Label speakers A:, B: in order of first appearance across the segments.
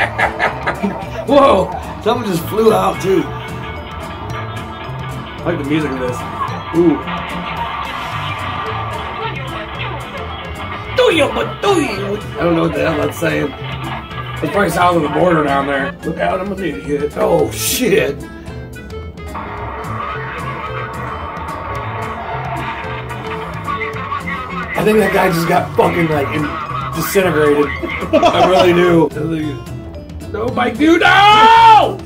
A: Whoa! Someone just flew out too. I like the music of this. Ooh. Do you, but do you? I don't know what the hell that's saying. It's probably south of the border down there. Look out, I'm gonna an idiot. Oh shit. I think that guy just got fucking like disintegrated. I really do. No, Mike, dude, no!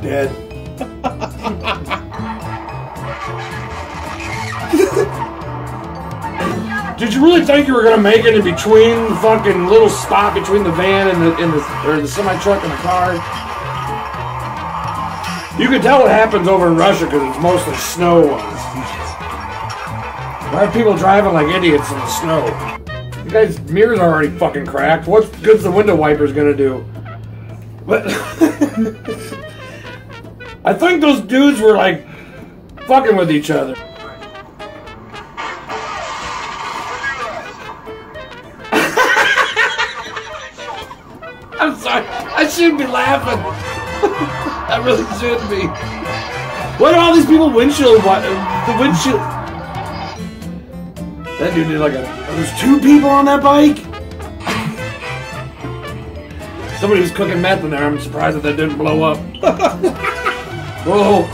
A: Dead. Did you really think you were gonna make it in between the fucking little spot between the van and the, and the or the semi truck and the car? You can tell what happens over in Russia because it's mostly snow ones. Why are people driving like idiots in the snow? Guys' mirrors are already fucking cracked. What good's the window wipers gonna do? But I think those dudes were like fucking with each other. I'm sorry. I shouldn't be laughing. I really shouldn't be. What are all these people windshield? wi- uh, The windshield. That dude did like a. There's two people on that bike. Somebody was cooking meth in there. I'm surprised that that didn't blow up. Whoa.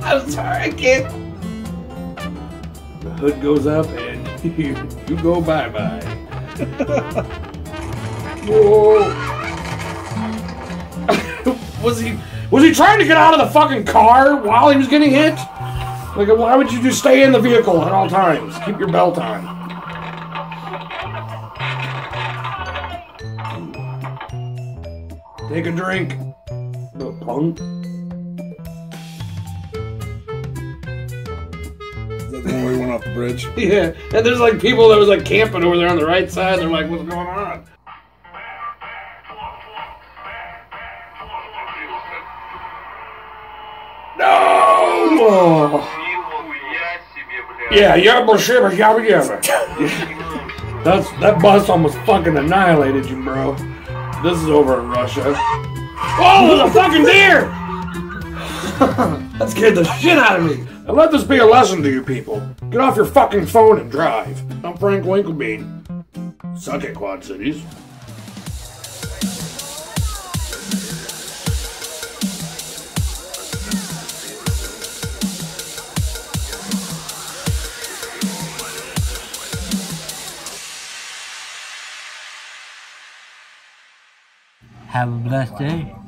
A: I'm sorry, I can't. The hood goes up and you, you go bye bye. Whoa. was he was he trying to get out of the fucking car while he was getting hit? Like, why would you just stay in the vehicle at all times? Keep your belt on. Take a drink. Little punk.
B: Is that the one where he went off the bridge?
A: Yeah, and there's like people that was like camping over there on the right side. They're like, "What's going on?" Yeah, yabba shibba yabba yabba. That's that bus almost fucking annihilated you, bro. This is over in Russia. Oh, there's a fucking deer! that scared the shit out of me. And let this be a lesson to you people. Get off your fucking phone and drive. I'm Frank Winklebean. Suck it, Quad Cities.
C: Have a blessed day.